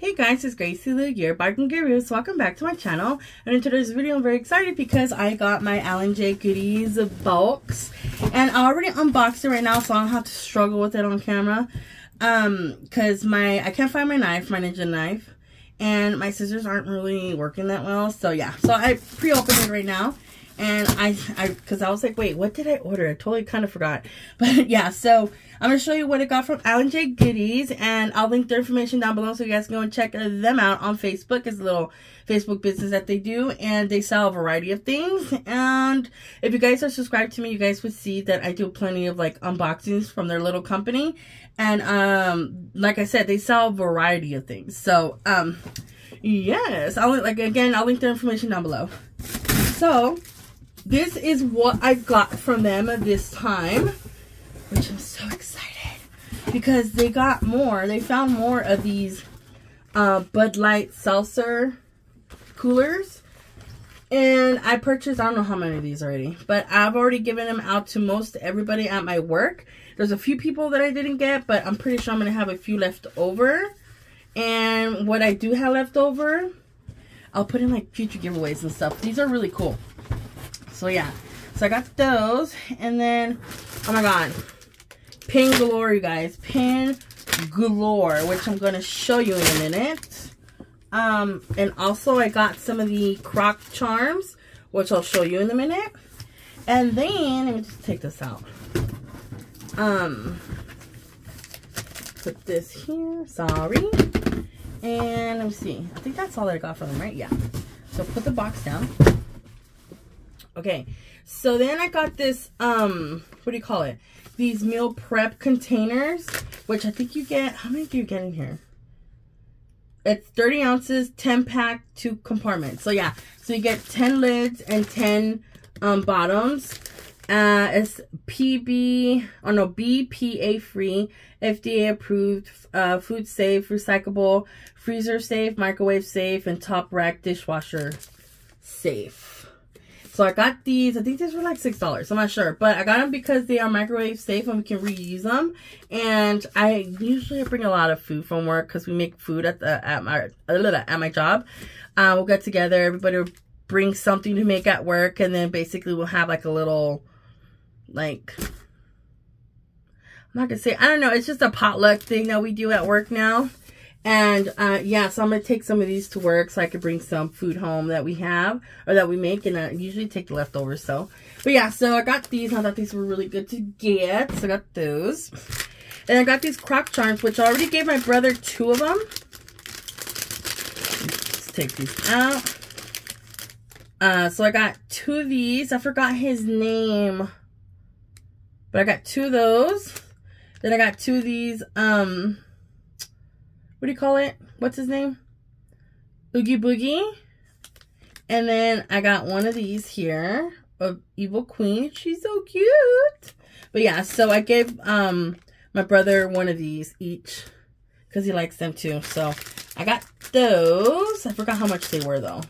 Hey guys, it's Gracie the Gear Bargain Gurus. Welcome back to my channel. And in today's video, I'm very excited because I got my L&J Goodies box. And I already unboxed it right now, so I don't have to struggle with it on camera. Um, because my, I can't find my knife, my Ninja knife. And my scissors aren't really working that well. So yeah, so I pre-opened it right now and I, I, cause I was like, wait, what did I order? I totally kind of forgot. But yeah, so I'm going to show you what I got from L&J Goodies and I'll link their information down below so you guys can go and check them out on Facebook. It's a little Facebook business that they do and they sell a variety of things. And if you guys are subscribed to me, you guys would see that I do plenty of like unboxings from their little company. And, um, like I said, they sell a variety of things. So, um, yes, I'll like, again, I'll link their information down below. So, this is what I got from them this time, which I'm so excited because they got more. They found more of these uh, Bud Light seltzer coolers. And I purchased, I don't know how many of these already, but I've already given them out to most everybody at my work. There's a few people that I didn't get, but I'm pretty sure I'm going to have a few left over. And what I do have left over, I'll put in like future giveaways and stuff. These are really cool. So yeah, so I got those. And then, oh my god, pin galore, you guys. Pin galore, which I'm going to show you in a minute. Um, and also I got some of the croc charms, which I'll show you in a minute. And then, let me just take this out. Um, put this here, sorry. And let me see, I think that's all that I got from them, right? Yeah. So put the box down. Okay, so then I got this, um, what do you call it? These meal prep containers, which I think you get, how many do you get in here? It's 30 ounces, 10 pack, two compartments. So yeah, so you get 10 lids and 10 um, bottoms. Uh, it's PB, oh no, BPA free, FDA approved, uh, food safe, recyclable, freezer safe, microwave safe, and top rack dishwasher safe. So I got these. I think these were like $6. I'm not sure. But I got them because they are microwave safe and we can reuse them. And I usually bring a lot of food from work because we make food at the at my at my job. Uh, we'll get together. Everybody will bring something to make at work. And then basically we'll have like a little like I'm not gonna say I don't know it's just a potluck thing that we do at work now and uh, yeah, so I'm going to take some of these to work so I can bring some food home that we have or that we make. And I usually take the leftovers. So, but yeah, so I got these. I thought these were really good to get. So I got those. And I got these croc charms, which I already gave my brother two of them. Let's take these out. Uh, so I got two of these. I forgot his name. But I got two of those. Then I got two of these, um, what do you call it? What's his name? Oogie Boogie. And then I got one of these here of Evil Queen. She's so cute. But yeah, so I gave um my brother one of these each because he likes them too. So I got those. I forgot how much they were though.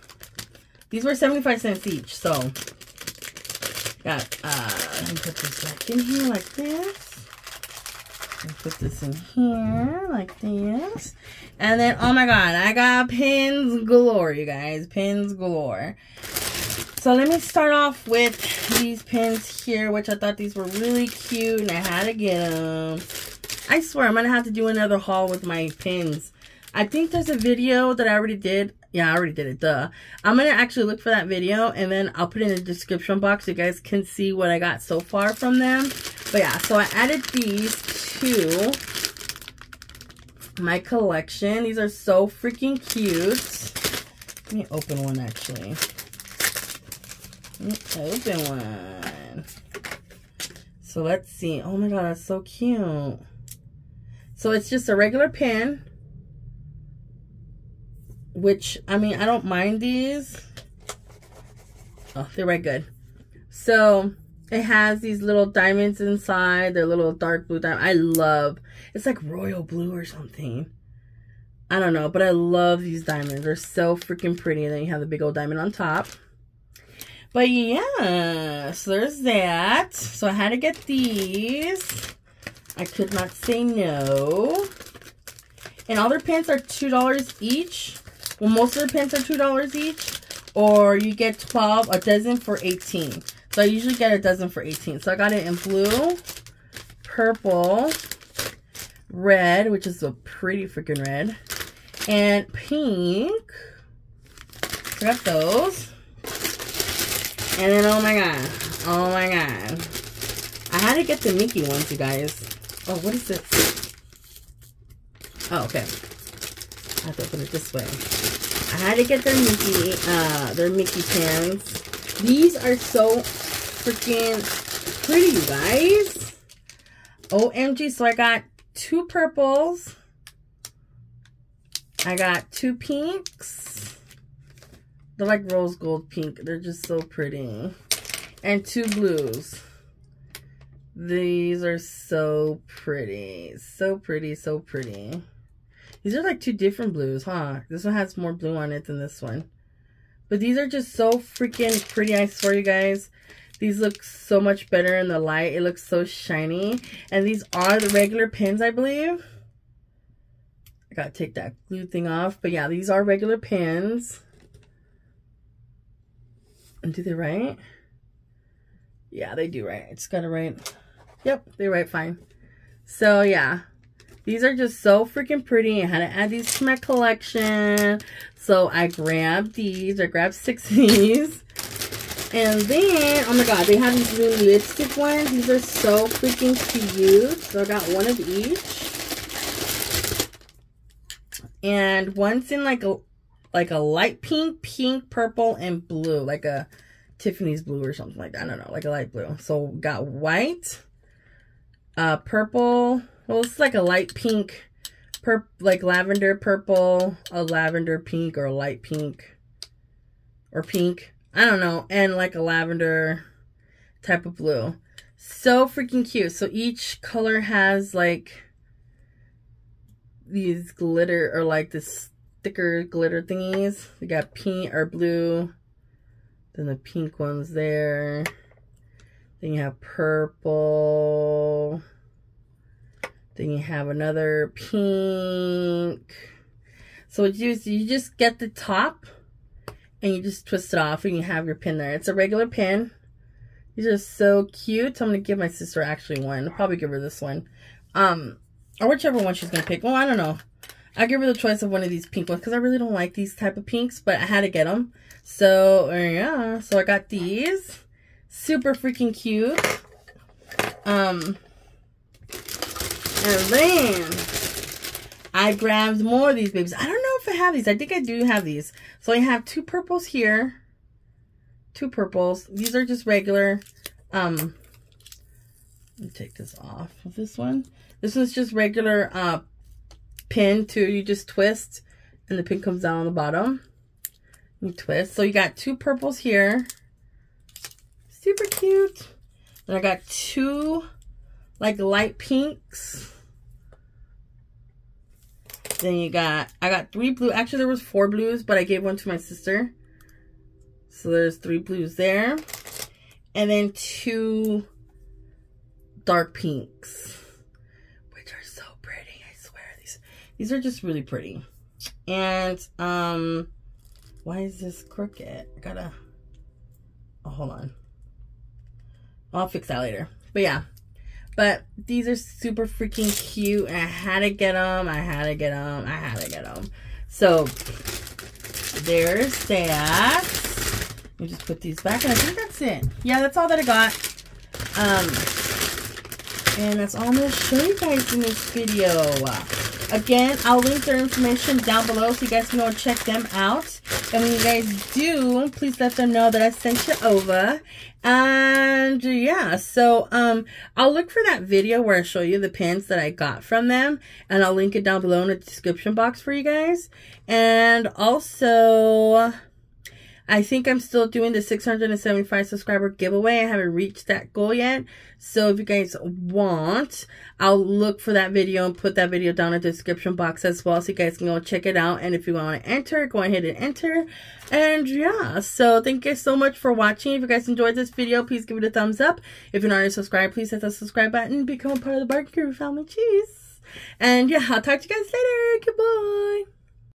These were 75 cents each. So got uh let me put this back in here like this put this in here like this. And then, oh my god, I got pins galore, you guys. Pins galore. So let me start off with these pins here, which I thought these were really cute and I had to get them. I swear, I'm going to have to do another haul with my pins. I think there's a video that I already did. Yeah, I already did it, duh. I'm going to actually look for that video and then I'll put it in the description box so you guys can see what I got so far from them. But yeah, so I added these to my collection. These are so freaking cute. Let me open one actually. open one. So let's see. Oh my god, that's so cute. So it's just a regular pen. Which, I mean, I don't mind these. Oh, they're right good. So, it has these little diamonds inside. They're little dark blue diamonds. I love, it's like royal blue or something. I don't know, but I love these diamonds. They're so freaking pretty. And then you have the big old diamond on top. But yeah, so there's that. So I had to get these. I could not say no. And all their pins are $2 each. Well, most of the pins are $2 each. Or you get 12, a dozen for 18 So I usually get a dozen for 18 So I got it in blue, purple, red, which is a pretty freaking red, and pink. i Got those. And then, oh my god. Oh my god. I had to get the Mickey ones, you guys. Oh, what is this? Oh, okay. I have to open it this way. I had to get their Mickey, uh, their Mickey pins. These are so freaking pretty, you guys. OMG, so I got two purples. I got two pinks. They're like rose gold pink. They're just so pretty. And two blues. These are so pretty. So pretty, so pretty. These are like two different blues, huh? This one has more blue on it than this one. But these are just so freaking pretty, I swear you guys. These look so much better in the light. It looks so shiny. And these are the regular pins, I believe. I gotta take that glue thing off. But yeah, these are regular pins. And do they write? Yeah, they do write. It's got to write. Yep, they write fine. So yeah, these are just so freaking pretty. I had to add these to my collection. So I grabbed these. I grabbed six of these. And then, oh my god, they have these new lipstick ones. These are so freaking cute. So I got one of each. And one's in like a like a light pink, pink, purple, and blue. Like a Tiffany's blue or something like that. I don't know, like a light blue. So got white, uh, purple. Well, it's like a light pink, purp like lavender purple, a lavender pink, or light pink, or pink. I don't know, and like a lavender type of blue. So freaking cute. So each color has like these glitter or like this thicker glitter thingies. We got pink or blue. Then the pink one's there. Then you have purple. Then you have another pink. So what you do is you just get the top and you just twist it off and you have your pin there. It's a regular pin. These are so cute. I'm going to give my sister actually one. I'll probably give her this one. Um, or whichever one she's going to pick. Well, I don't know. I'll give her the choice of one of these pink ones because I really don't like these type of pinks, but I had to get them. So, yeah. So I got these. Super freaking cute. Um, and then I grabbed more of these babies. I don't know I have these. I think I do have these. So I have two purples here. Two purples. These are just regular. Um, take this off of this one. This is just regular uh, pin too. You just twist and the pin comes down on the bottom. You twist. So you got two purples here. Super cute. And I got two like light pinks. Then you got, I got three blue. Actually, there was four blues, but I gave one to my sister. So there's three blues there. And then two dark pinks. Which are so pretty, I swear. These, these are just really pretty. And, um, why is this crooked? I gotta, oh, hold on. I'll fix that later. But yeah, but these are super freaking cute. I had to get them. I had to get them. I had to get them. So there's that. Let me just put these back. And I think that's it. Yeah, that's all that I got. Um, and that's all I'm going to show you guys in this video. Again, I'll link their information down below so you guys can go check them out. And when you guys do, please let them know that I sent you over. And yeah, so um, I'll look for that video where I show you the pins that I got from them. And I'll link it down below in the description box for you guys. And also... I think I'm still doing the 675 subscriber giveaway. I haven't reached that goal yet. So if you guys want, I'll look for that video and put that video down in the description box as well. So you guys can go check it out. And if you want to enter, go ahead and enter. And yeah, so thank you so much for watching. If you guys enjoyed this video, please give it a thumbs up. If you're not already subscribed, please hit the subscribe button. Become a part of the Guru family. Cheese. And yeah, I'll talk to you guys later. Goodbye.